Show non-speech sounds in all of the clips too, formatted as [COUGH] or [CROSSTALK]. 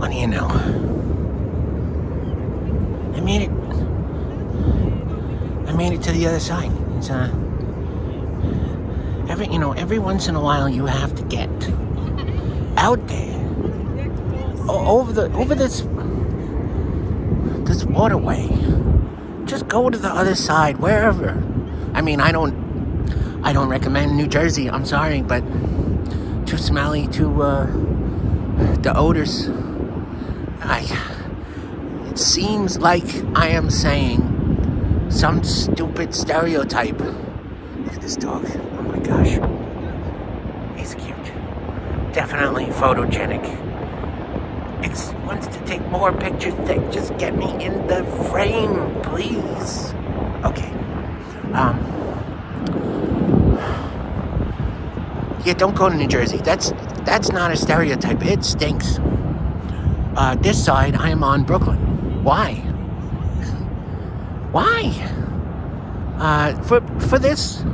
What do you know? I made it. I made it to the other side. It's uh every you know, every once in a while you have to get out there. Over the over this this waterway. Just go to the other side, wherever. I mean I don't I don't recommend New Jersey, I'm sorry, but too smelly, too uh the odors. I it seems like I am saying some stupid stereotype. Look at this dog. Oh my gosh. He's cute. Definitely photogenic. Ex wants to take more pictures. That just get me in the frame, please. Okay. Um. Yeah, don't go to New Jersey. That's that's not a stereotype. It stinks. Uh, this side, I am on Brooklyn. Why? Why? Uh, for for this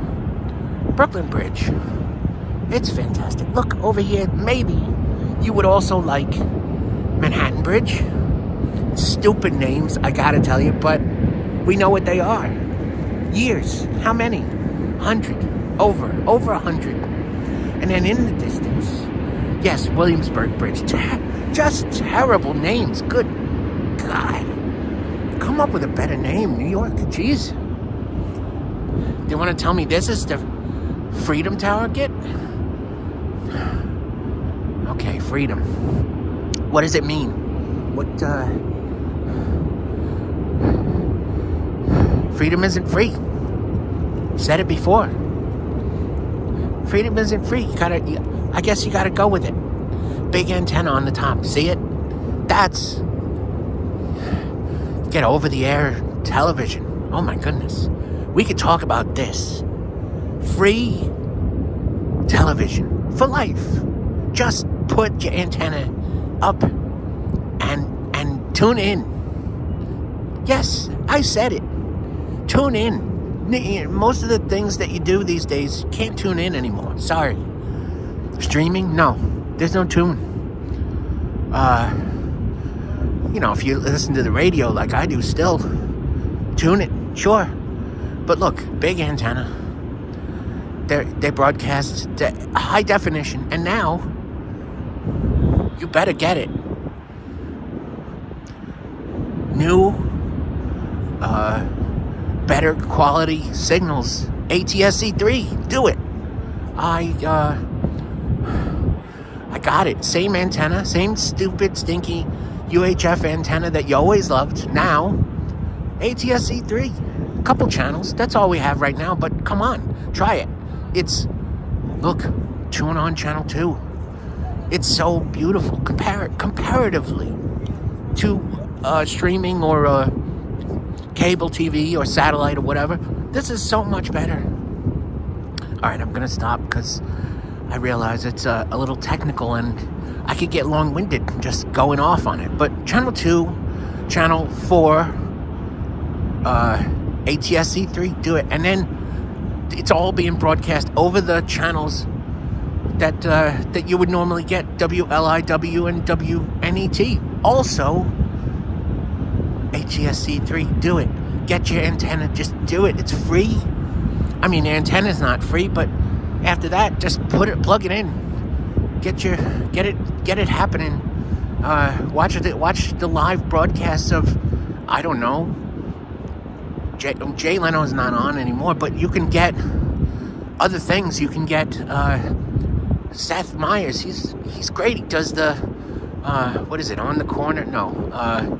Brooklyn Bridge, it's fantastic. Look over here. Maybe you would also like Manhattan Bridge. Stupid names, I gotta tell you, but we know what they are. Years. How many? Hundred. Over. Over a hundred. And then in the distance, yes, Williamsburg Bridge. [LAUGHS] Just terrible names. Good God. Come up with a better name, New York. Jeez. They want to tell me this is the Freedom Tower? Get. Okay, freedom. What does it mean? What, uh. Freedom isn't free. Said it before. Freedom isn't free. You gotta, I guess you gotta go with it. Big antenna on the top. See it? That's get over the air television. Oh my goodness. We could talk about this. Free television for life. Just put your antenna up and and tune in. Yes, I said it. Tune in. Most of the things that you do these days can't tune in anymore. Sorry. Streaming? No. There's no tune. Uh, you know, if you listen to the radio like I do still, tune it, sure. But look, big antenna. They they broadcast high definition, and now you better get it. New, uh, better quality signals. ATSC three, do it. I uh, I got it. Same antenna, same stupid, stinky UHF antenna that you always loved. Now, ATSC 3. A Couple channels. That's all we have right now, but come on, try it. It's, look, tune on channel 2. It's so beautiful compar- comparatively to uh, streaming or uh, cable TV or satellite or whatever. This is so much better. All right, I'm going to stop because I realize it's uh, a little technical and I could get long winded just going off on it. But Channel 2, Channel 4, uh, ATSC 3, do it. And then it's all being broadcast over the channels that uh, that you would normally get WLIW and WNET. Also, ATSC 3, do it. Get your antenna, just do it. It's free. I mean, the antenna's not free, but after that, just put it, plug it in. Get your, get it, get it happening. Uh, watch it, watch the live broadcasts of, I don't know. Jay, Jay Leno's not on anymore, but you can get other things. You can get uh, Seth Meyers. He's he's great. He does the uh, what is it on the corner? No, uh,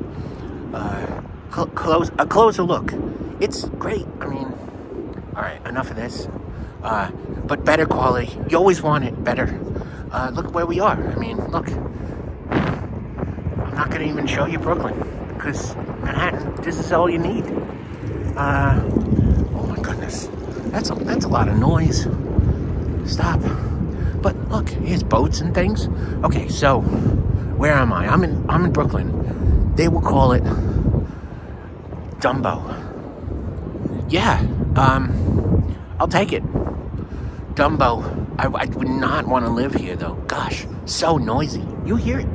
uh, cl- close a closer look. It's great. I mean, all right, enough of this. Uh, but better quality. You always want it better. Uh, look where we are. I mean, look. I'm not going to even show you Brooklyn because Manhattan. This is all you need. Uh, oh my goodness, that's a that's a lot of noise. Stop. But look, here's boats and things. Okay, so where am I? I'm in I'm in Brooklyn. They will call it Dumbo. Yeah, um, I'll take it. Dumbo. I, I would not want to live here though. Gosh, so noisy. You hear it?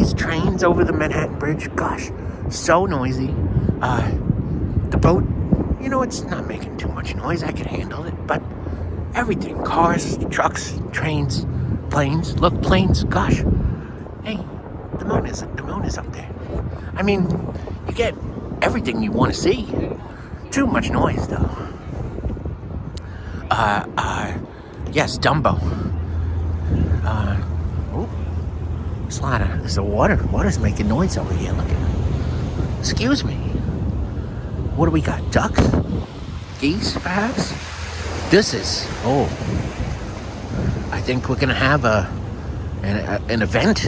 these trains over the Manhattan Bridge, gosh, so noisy. Uh, the boat, you know, it's not making too much noise. I can handle it, but everything, cars, trucks, trains, planes. Look, planes, gosh. Hey, the moon is the moon is up there. I mean, you get everything you want to see. Too much noise, though. Uh, uh, yes, Dumbo. Uh, oh, there's a lot of, there's water. Water's making noise over here. Look at Excuse me. What do we got? Ducks? Geese, perhaps? This is, oh, I think we're gonna have a an, a, an event.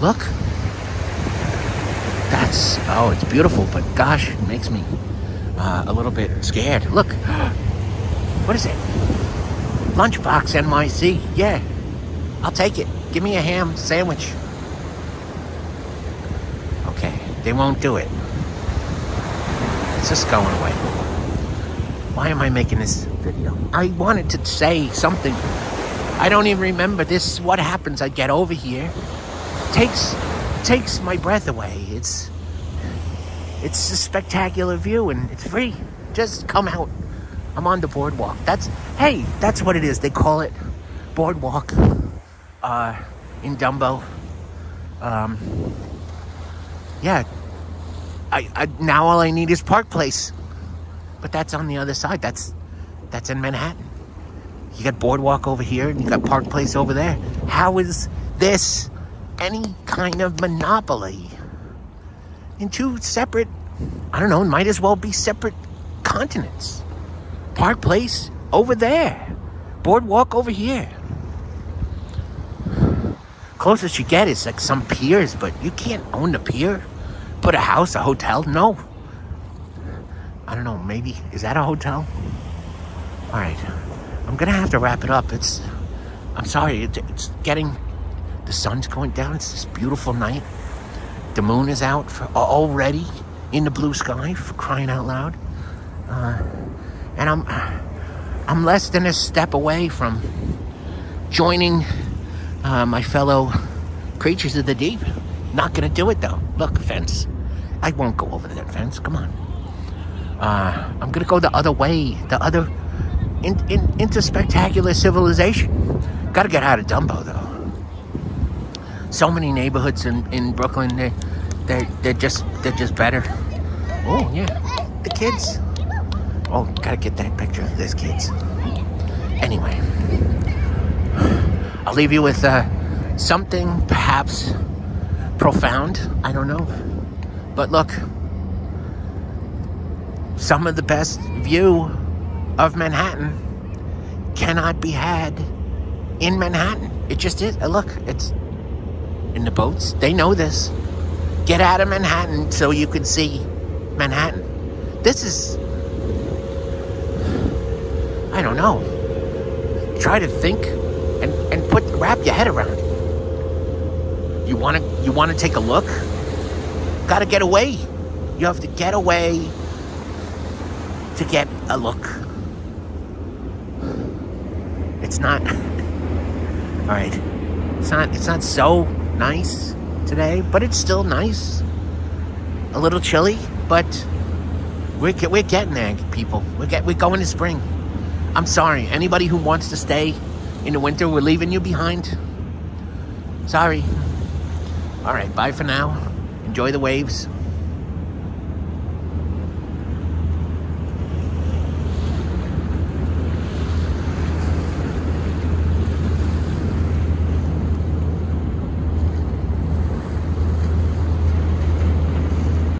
Look, that's oh, it's beautiful, but gosh, it makes me uh, a little bit scared. Look, [GASPS] what is it? Lunchbox NYC. Yeah, I'll take it. Give me a ham sandwich. Okay, they won't do it. It's just going away. Why am I making this video? I wanted to say something. I don't even remember this. What happens? I get over here. Takes takes my breath away. It's it's a spectacular view and it's free. Just come out. I'm on the boardwalk. That's hey, that's what it is. They call it boardwalk uh, in Dumbo. Um, yeah. I, I now all I need is Park Place, but that's on the other side. That's that's in Manhattan. You got Boardwalk over here, and you got Park Place over there. How is this any kind of monopoly in two separate? I don't know. Might as well be separate continents. Park Place over there, Boardwalk over here. Closest you get is like some piers, but you can't own the pier. Put a house, a hotel? No. I don't know, maybe. Is that a hotel? All right. I'm going to have to wrap it up. It's, I'm sorry, it, it's getting, the sun's going down. It's this beautiful night. The moon is out for, already in the blue sky for crying out loud. Uh, and I'm, I'm less than a step away from joining uh, my fellow creatures of the deep. Not gonna do it though. Look, fence. I won't go over that fence. Come on. Uh, I'm gonna go the other way. The other in, in, into spectacular civilization. Gotta get out of Dumbo though. So many neighborhoods in, in Brooklyn. They they they're just they're just better. Oh yeah, the kids. Oh, gotta get that picture of these kids. Anyway, I'll leave you with uh, something perhaps profound. I don't know. But look, some of the best view of Manhattan cannot be had in Manhattan. It just is. Uh, look, it's in the boats. They know this. Get out of Manhattan so you can see Manhattan. This is. I don't know. Try to think and, and put wrap your head around it. You want to you want to take a look? Got to get away. You have to get away to get a look. It's not [LAUGHS] All right. It's not it's not so nice today, but it's still nice. A little chilly, but we're we're getting there, people. We're get we're going to spring. I'm sorry. Anybody who wants to stay in the winter, we're leaving you behind. Sorry. All right, bye for now. Enjoy the waves.